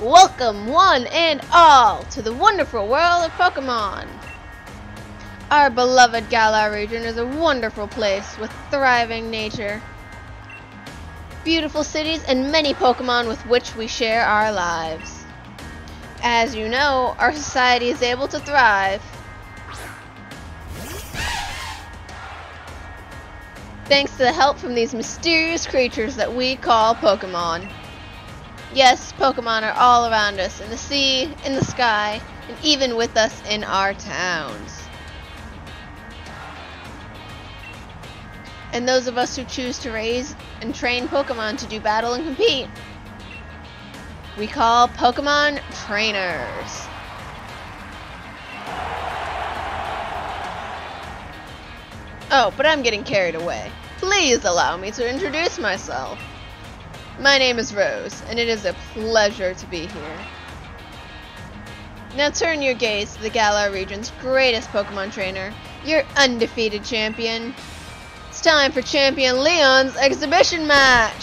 Welcome, one and all, to the wonderful world of Pokemon. Our beloved Galar region is a wonderful place with thriving nature, beautiful cities, and many Pokemon with which we share our lives. As you know, our society is able to thrive thanks to the help from these mysterious creatures that we call Pokemon. Yes, Pokemon are all around us, in the sea, in the sky, and even with us in our towns. And those of us who choose to raise and train Pokemon to do battle and compete, we call Pokemon trainers. Oh, but I'm getting carried away. Please allow me to introduce myself. My name is Rose, and it is a pleasure to be here. Now turn your gaze to the Galar region's greatest Pokemon trainer, your undefeated champion. It's time for Champion Leon's exhibition match!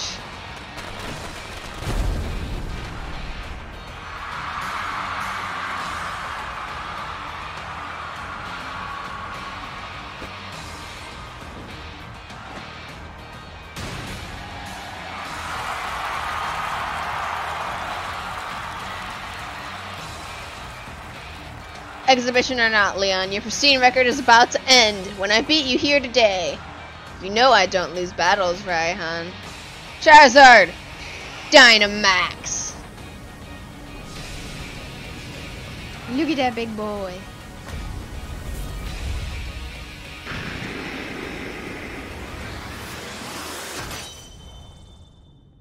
Exhibition or not, Leon, your pristine record is about to end when I beat you here today. You know I don't lose battles, Raihan. Charizard! Dynamax! Look at that big boy.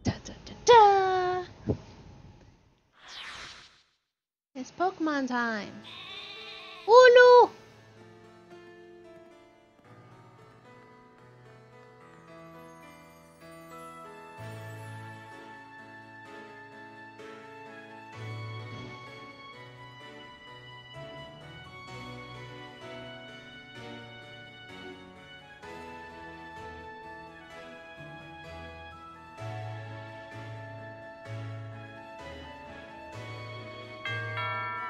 Da, da, da, da. It's Pokemon time. Oh no!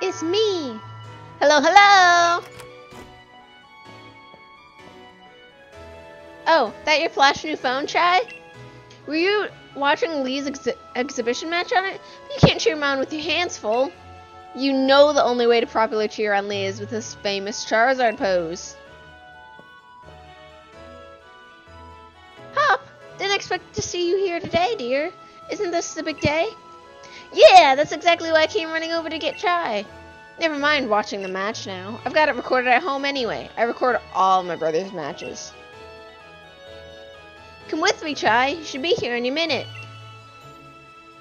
It's me! Hello, hello! Oh, that your flash new phone, Chai? Were you watching Lee's ex exhibition match on it? You can't cheer him on with your hands full. You know the only way to properly cheer on Lee is with his famous Charizard pose. Hop, didn't expect to see you here today, dear. Isn't this the big day? Yeah, that's exactly why I came running over to get Chai. Never mind watching the match now. I've got it recorded at home anyway. I record all my brother's matches. Come with me, Chai. You should be here any minute.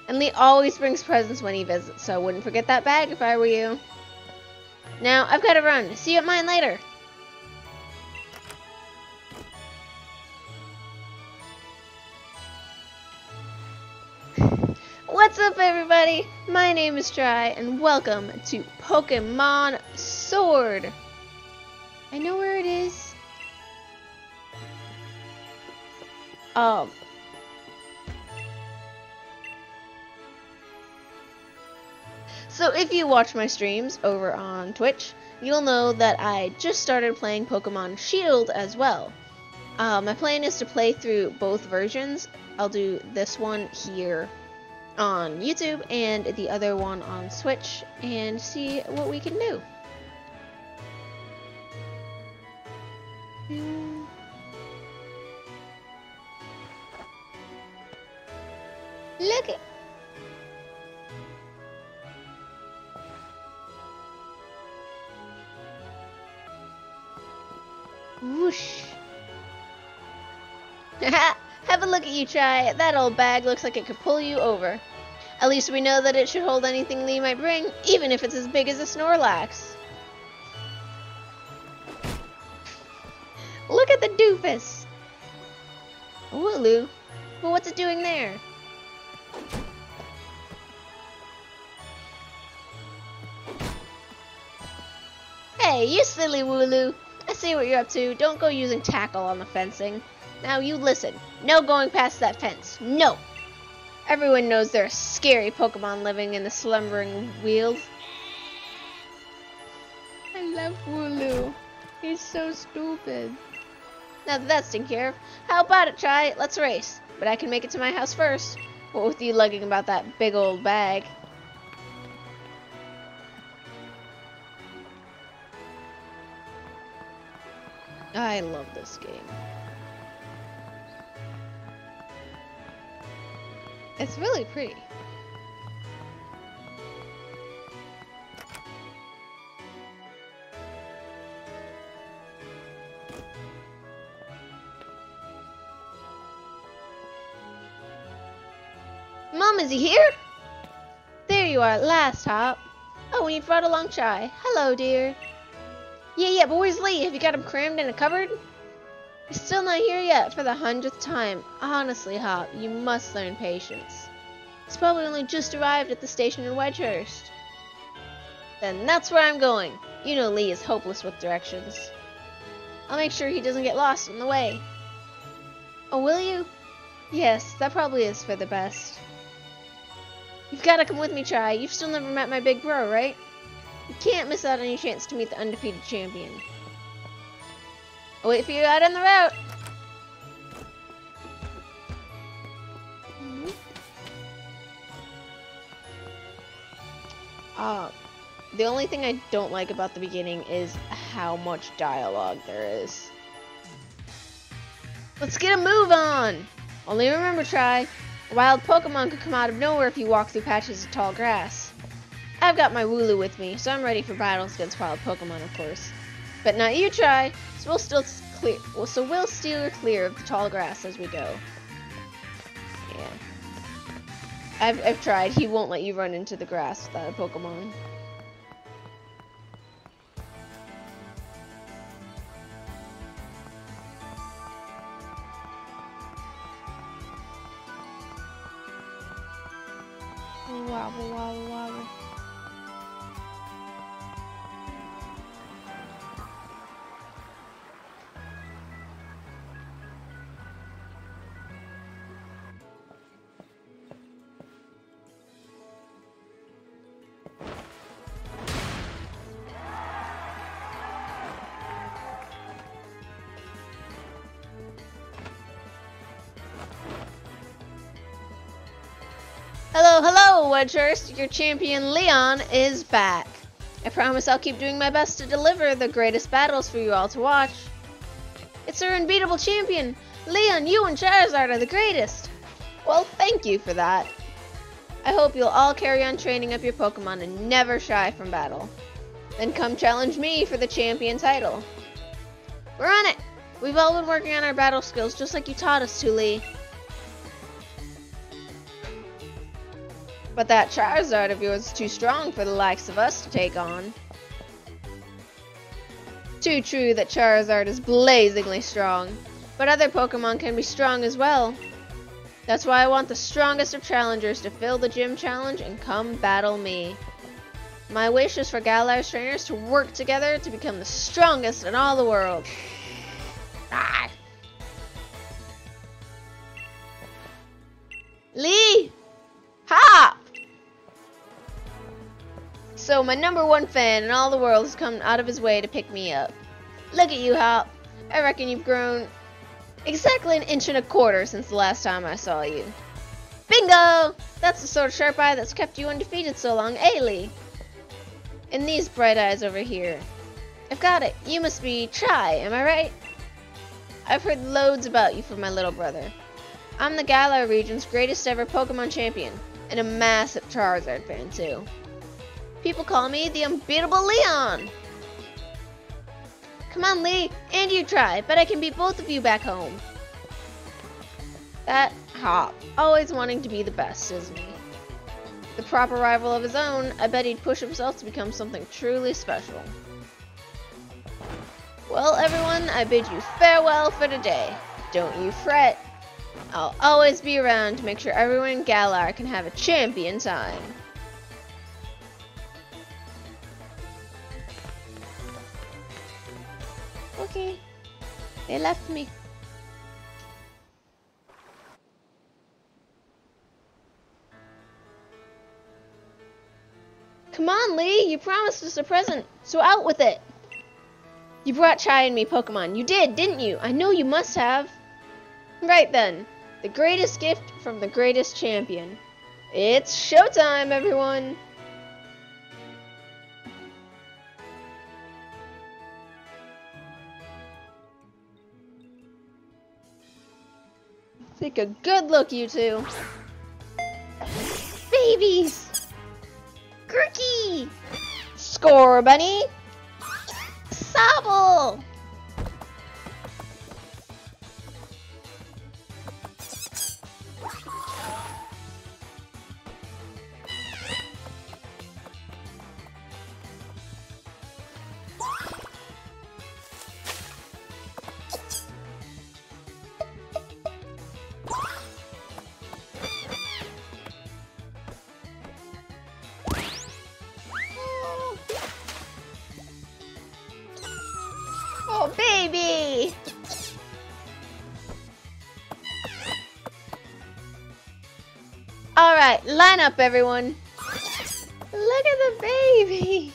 And Lee always brings presents when he visits, so I wouldn't forget that bag if I were you. Now, I've got to run. See you at mine later. What's up, everybody? My name is Chai, and welcome to Pokemon Sword. I know where it is. Um. So, if you watch my streams over on Twitch, you'll know that I just started playing Pokemon Shield as well. Uh, my plan is to play through both versions. I'll do this one here on YouTube and the other one on Twitch and see what we can do. Look it. Whoosh. Have a look at you, Chai. That old bag looks like it could pull you over. At least we know that it should hold anything Lee might bring, even if it's as big as a Snorlax. Look at the doofus! Wooloo, but what's it doing there? Hey, you silly Wooloo! I see what you're up to. Don't go using tackle on the fencing. Now you listen. No going past that fence. No! Everyone knows there are scary Pokemon living in the Slumbering Weald. I love Wooloo. He's so stupid. Now that that's taken care of, how about it, Chai? Let's race. But I can make it to my house first. What with you lugging about that big old bag? I love this game. It's really pretty. Mom, is he here? There you are at last, Hop. Oh, and you brought along Chai. Hello, dear. Yeah, yeah, but where's Lee? Have you got him crammed in a cupboard? He's still not here yet for the hundredth time. Honestly, Hop, you must learn patience. He's probably only just arrived at the station in Wedgehurst. Then that's where I'm going. You know Lee is hopeless with directions. I'll make sure he doesn't get lost on the way. Oh, will you? Yes, that probably is for the best. You've got to come with me, Chai. You've still never met my big bro, right? You can't miss out on your chance to meet the undefeated champion. I'll wait for you out on the route. Uh, the only thing I don't like about the beginning is how much dialogue there is. Let's get a move on! Only remember, Chai, wild Pokemon could come out of nowhere if you walk through patches of tall grass. I've got my Wooloo with me, so I'm ready for battles against wild Pokemon, of course. But not you, Chai. So we'll still clear. Well, so we'll steer clear of the tall grass as we go. Yeah. I've I've tried. He won't let you run into the grass without a Pokemon. Wedgehurst. Your champion Leon is back. I promise I'll keep doing my best to deliver the greatest battles for you all to watch. It's our unbeatable champion. Leon, you and Charizard are the greatest. Well, thank you for that. I hope you'll all carry on training up your Pokemon and never shy from battle. Then come challenge me for the champion title. We're on it! We've all been working on our battle skills just like you taught us to, Lee. But that Charizard of yours is too strong for the likes of us to take on. Too true that Charizard is blazingly strong, but other Pokemon can be strong as well. That's why I want the strongest of challengers to fill the gym challenge and come battle me. My wish is for Galar's trainers to work together to become the strongest in all the world. Ah. So my number one fan in all the world has come out of his way to pick me up. Look at you, Hop. I reckon you've grown exactly an inch and a quarter since the last time I saw you. Bingo! That's the sort of sharp eye that's kept you undefeated so long, eh, Ailey. And these bright eyes over here. I've got it. You must be Chai, am I right? I've heard loads about you from my little brother. I'm the Galar region's greatest ever Pokemon champion, and a massive Charizard fan too. People call me the unbeatable Leon. Come on, Lee, and you try. Bet I can beat both of you back home. That Hop, always wanting to be the best, isn't he? The proper rival of his own, I bet he'd push himself to become something truly special. Well, everyone, I bid you farewell for today. Don't you fret. I'll always be around to make sure everyone in Galar can have a champion time. Okay. They left me. Come on, Lee! You promised us a present, so out with it! You brought Chai and me Pokemon. You did, didn't you? I know you must have. Right then, the greatest gift from the greatest champion. It's showtime, everyone! Take a good look, you two. Babies! Grookey! Scorbunny! Sobble! Line up, everyone. Look at the baby!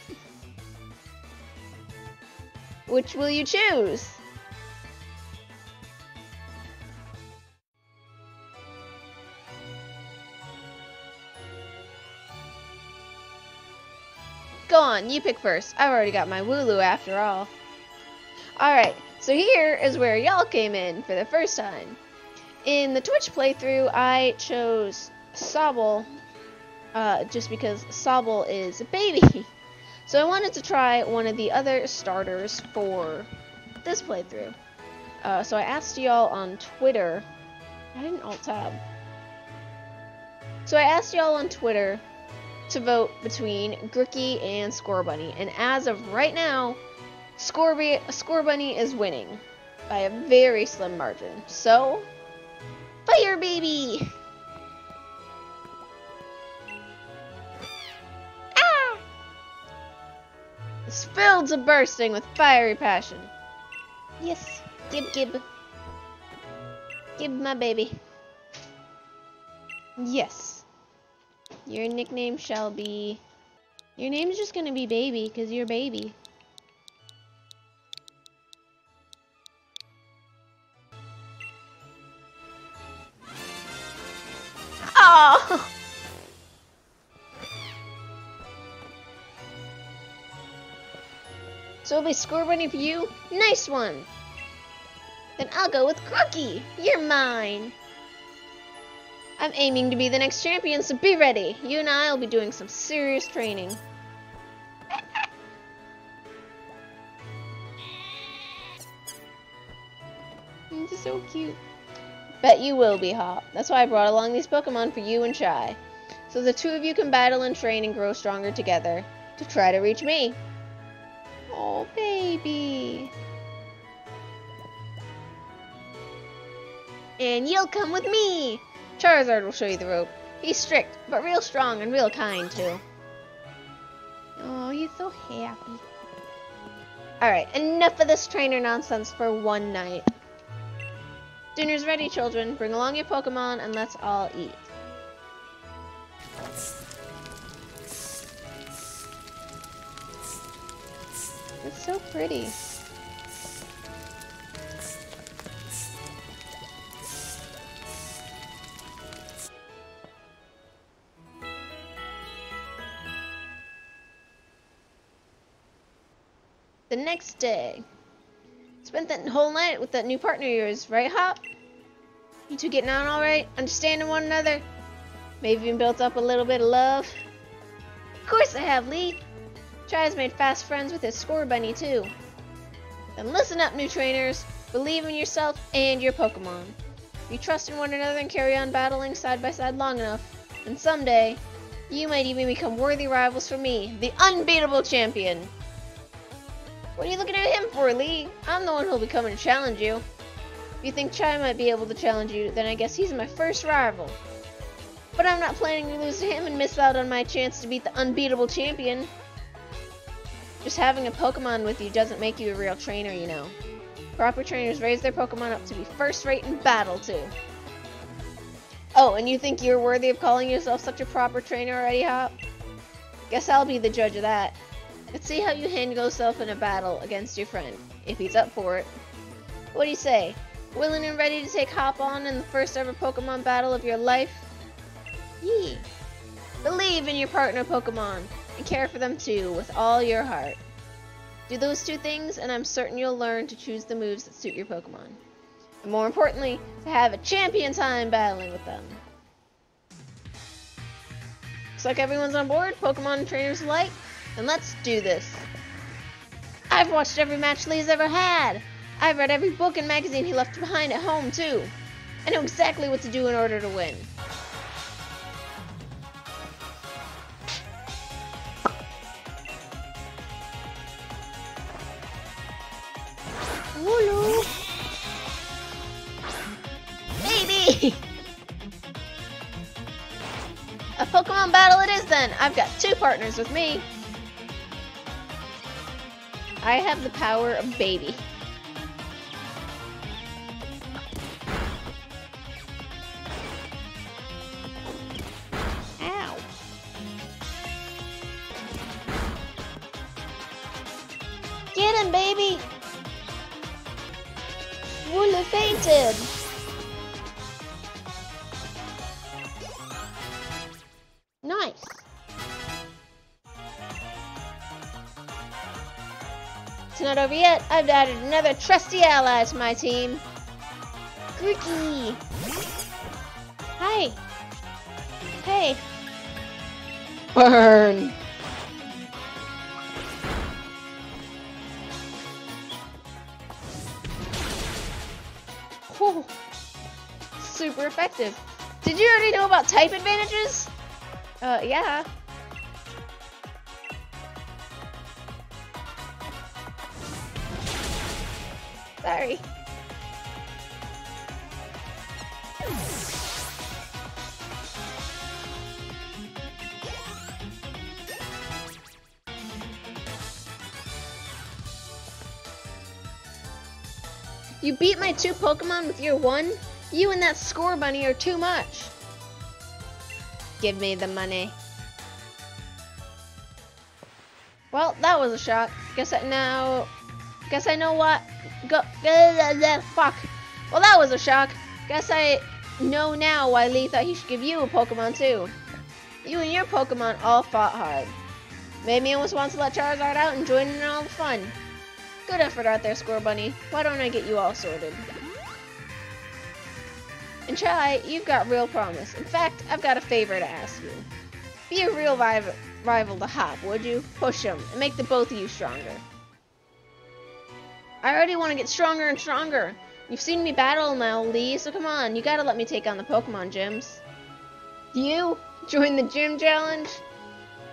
Which will you choose? Go on, you pick first. I've already got my Wooloo after all. Alright, so here is where y'all came in for the first time. In the Twitch playthrough, I chose Sobble uh, just because Sobble is a baby. So I wanted to try one of the other starters for this playthrough. Uh, so I asked y'all on Twitter. I didn't alt tab. So I asked y'all on Twitter to vote between Grookey and Scorbunny, and as of right now, Scorby Scorbunny is winning by a very slim margin. So, fire baby! Fields are bursting with fiery passion. Yes, gib gib. Gib my baby. Yes. Your nickname shall be... Your name's just gonna be baby, because you're baby. It'll be Scorbunny for you? Nice one! Then I'll go with Grookey! You're mine! I'm aiming to be the next champion, so be ready. You and I will be doing some serious training. Is so cute. Bet you will be, Hop. That's why I brought along these Pokemon for you and Chai. So the two of you can battle and train and grow stronger together to try to reach me. Oh, baby. And you'll come with me. Charizard will show you the rope. He's strict, but real strong and real kind, too. Oh, he's so happy. Alright, enough of this trainer nonsense for one night. Dinner's ready, children. Bring along your Pokemon and let's all eat. It's so pretty. The next day. Spent that whole night with that new partner of yours, right, Hop? You two getting on alright? Understanding one another? Maybe even built up a little bit of love? Of course I have, Lee. Chai's made fast friends with his Scorbunny too. Then listen up, new trainers. Believe in yourself and your Pokemon. If you trust in one another and carry on battling side by side long enough, and someday, you might even become worthy rivals for me, the unbeatable champion. What are you looking at him for, Lee? I'm the one who'll be coming to challenge you. If you think Chai might be able to challenge you, then I guess he's my first rival. But I'm not planning to lose to him and miss out on my chance to beat the unbeatable champion. Just having a Pokemon with you doesn't make you a real trainer, you know. Proper trainers raise their Pokemon up to be first rate in battle, too. Oh, and you think you're worthy of calling yourself such a proper trainer already, Hop? Guess I'll be the judge of that. Let's see how you handle yourself in a battle against your friend, if he's up for it. What do you say? Willing and ready to take Hop on in the first ever Pokemon battle of your life? Yee. Believe in your partner Pokemon, care for them too, with all your heart. Do those two things, and I'm certain you'll learn to choose the moves that suit your Pokemon. And more importantly, to have a champion time battling with them. Looks like everyone's on board, Pokemon trainers alike, and let's do this. I've watched every match Lee's ever had. I've read every book and magazine he left behind at home, too. I know exactly what to do in order to win. A Pokemon battle it is then! I've got two partners with me. I have the power of baby. I've added another trusty ally to my team. Grookey! Hi! Hey! Burn! Oh, super effective. Did you already know about type advantages? Uh, yeah. Sorry. You beat my two Pokemon with your one? You and that Scorbunny are too much. Give me the money. Well, that was a shock. Guess I now. Guess I know what. Go. Uh, fuck. Well, that was a shock. Guess I know now why Lee thought he should give you a Pokemon too. You and your Pokemon all fought hard. Made me almost want to let Charizard out and join in all the fun. Good effort out there, Scorbunny. Why don't I get you all sorted? And Chai, you've got real promise. In fact, I've got a favor to ask you. Be a real rival, rival to Hop, would you? Push him, and make the both of you stronger. I already want to get stronger and stronger. You've seen me battle now, Lee, so come on, you gotta let me take on the Pokemon gyms. You? Join the gym challenge?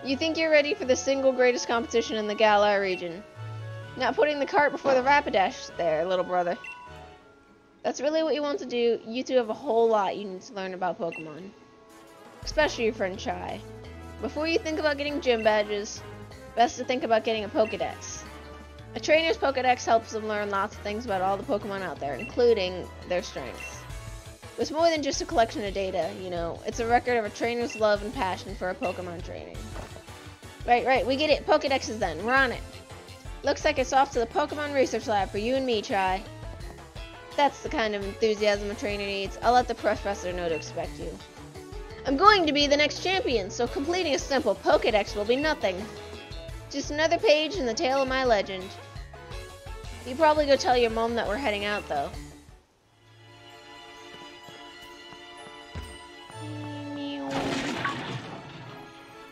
You think you're ready for the single greatest competition in the Galar region. Not putting the cart before the Rapidash there, little brother. That's really what you want to do. You two have a whole lot you need to learn about Pokemon. Especially your friend Chai. Before you think about getting gym badges, best to think about getting a Pokedex. A trainer's Pokedex helps them learn lots of things about all the Pokemon out there, including their strengths. It's more than just a collection of data, you know. It's a record of a trainer's love and passion for a Pokemon training. Right, right, we get it. Pokedexes then. We're on it. Looks like it's off to the Pokemon Research Lab for you and me, Chai. That's the kind of enthusiasm a trainer needs. I'll let the professor know to expect you. I'm going to be the next champion, so completing a simple Pokedex will be nothing. Just another page in the tale of my legend. You probably go tell your mom that we're heading out, though.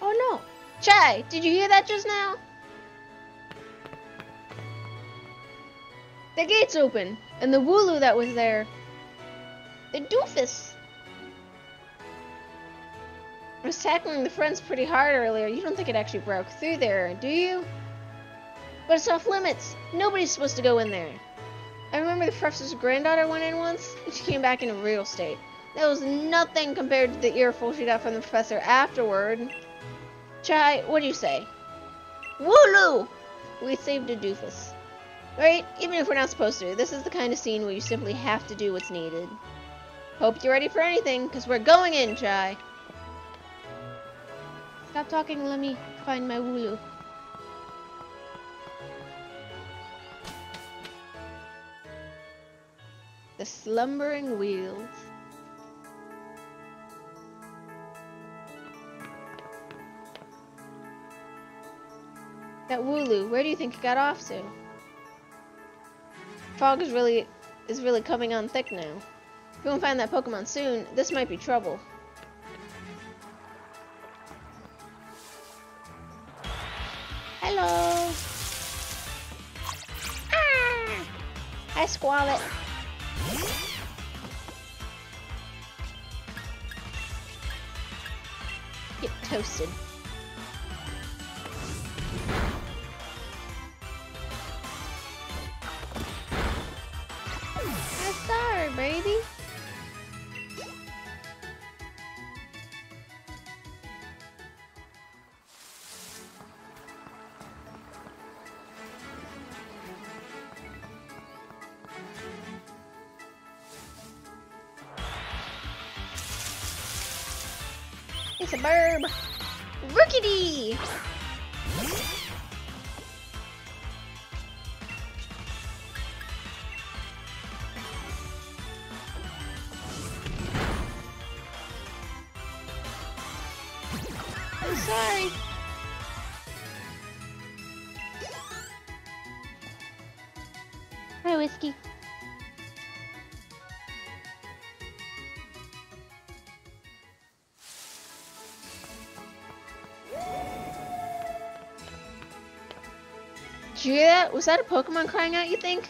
Oh no! Chai, did you hear that just now? The gate's open, and the Wooloo that was there. The doofus. I was tackling the friends pretty hard earlier. You don't think it actually broke through there, do you? But it's off limits. Nobody's supposed to go in there. I remember the professor's granddaughter went in once, and she came back in a real state. That was nothing compared to the earful she got from the professor afterward. Chai, what do you say? Wooloo! We saved a doofus. Right? Even if we're not supposed to. This is the kind of scene where you simply have to do what's needed. Hope you're ready for anything, because we're going in, Chai. Stop talking, let me find my Wooloo. The Slumbering Weald. That Wooloo, where do you think it got off to? Fog is really is really coming on thick now. If we don't find that Pokemon soon, this might be trouble. Skwovet. Get toasted. It's a burb. Rookidee! Was that a Pokemon crying out, you think?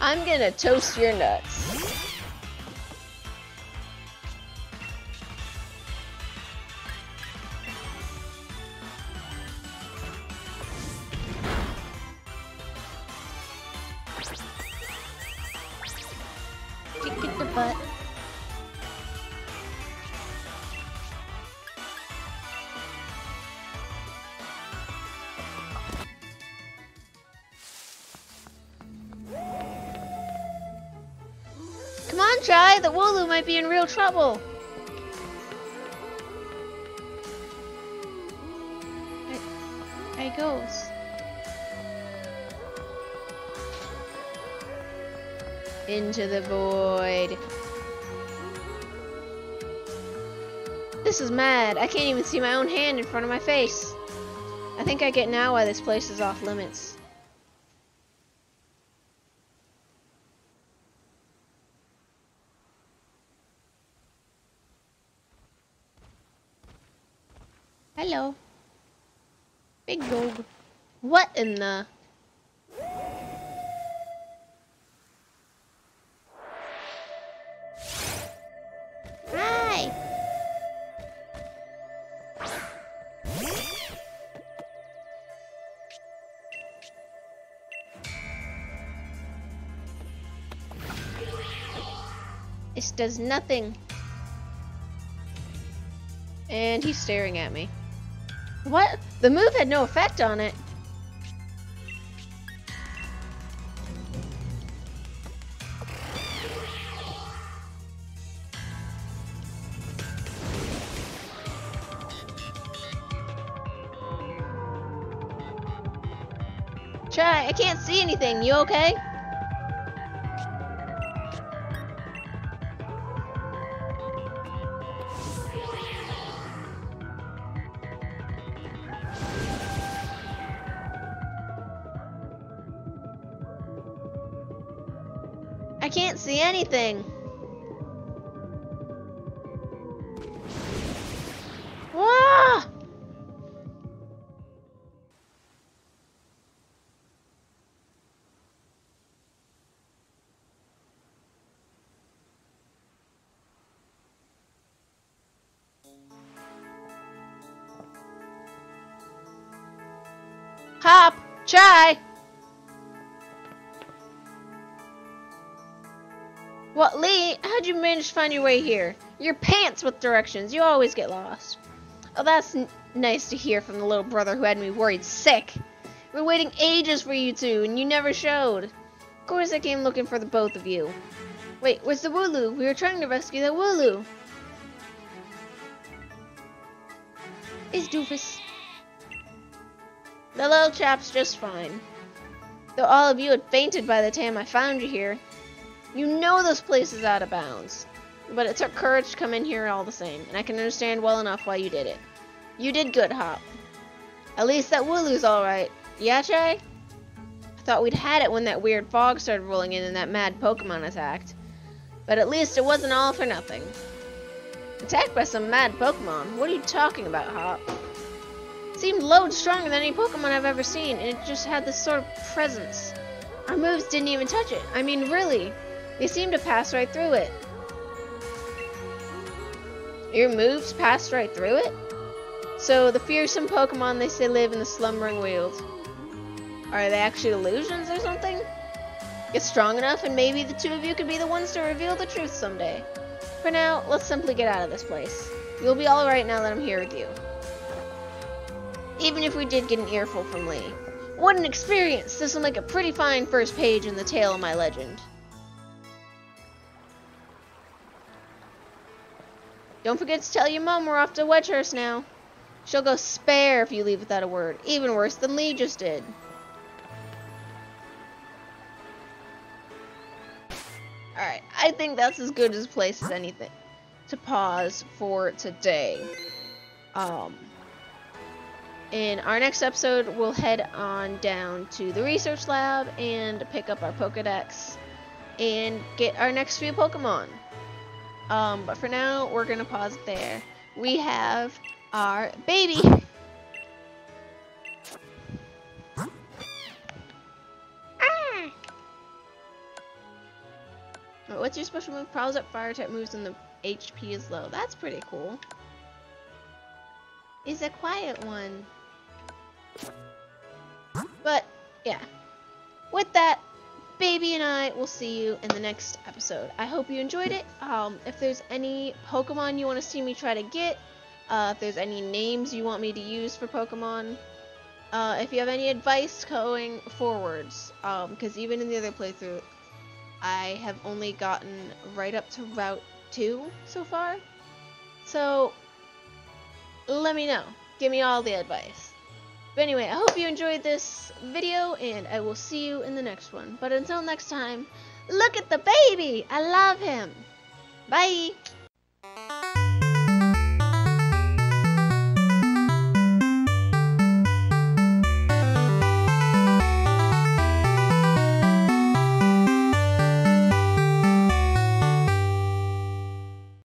I'm gonna toast your nuts. Wooloo might be in real trouble. I, I goes. Into the void. This is mad. I can't even see my own hand in front of my face. I think I get now why this place is off limits. Big dog. What in the... Hi. This does nothing. And he's staring at me. What? The move had no effect on it. Chai, I can't see anything. You okay? Anything. Ah! Hop, chai. What, Lee? How'd you manage to find your way here? You're pants with directions. You always get lost. Oh, that's nice to hear from the little brother who had me worried sick. It We're waiting ages for you two, and you never showed. Of course I came looking for the both of you. Wait, where's the Wooloo? We were trying to rescue the Wooloo. Is Doofus. The little chap's just fine. Though all of you had fainted by the time I found you here. You know this place is out of bounds. But it took courage to come in here all the same, and I can understand well enough why you did it. You did good, Hop. At least that Wooloo's alright. Yeah, Chai? I thought we'd had it when that weird fog started rolling in and that mad Pokemon attacked. But at least it wasn't all for nothing. Attacked by some mad Pokemon? What are you talking about, Hop? It seemed loads stronger than any Pokemon I've ever seen, and it just had this sort of presence. Our moves didn't even touch it. I mean, really. They seem to pass right through it. Your moves pass right through it? So, the fearsome Pokemon, they say live in the Slumbering Weald. Are they actually illusions or something? Get strong enough and maybe the two of you could be the ones to reveal the truth someday. For now, let's simply get out of this place. You'll be alright now that I'm here with you. Even if we did get an earful from Lee. What an experience! This will make a pretty fine first page in the tale of my legend. Don't forget to tell your mom we're off to Wedgehurst now. She'll go spare if you leave without a word. Even worse than Lee just did. Alright, I think that's as good a place as anything to pause for today. Um, in our next episode, we'll head on down to the research lab and pick up our Pokedex and get our next few Pokemon. Um, but for now, we're to pause there. We have our baby. Ah! What's your special move? Prowls up fire type moves when the HP is low. That's pretty cool. Is a quiet one. But, yeah. With that, Baby and I will see you in the next episode. I hope you enjoyed it. Um, if there's any Pokemon you want to see me try to get, uh, if there's any names you want me to use for Pokemon, uh, if you have any advice going forwards, because um, even in the other playthrough, I have only gotten right up to Route 2 so far. So, let me know. Give me all the advice. But anyway, I hope you enjoyed this video, and I will see you in the next one. But until next time, look at the baby! I love him! Bye!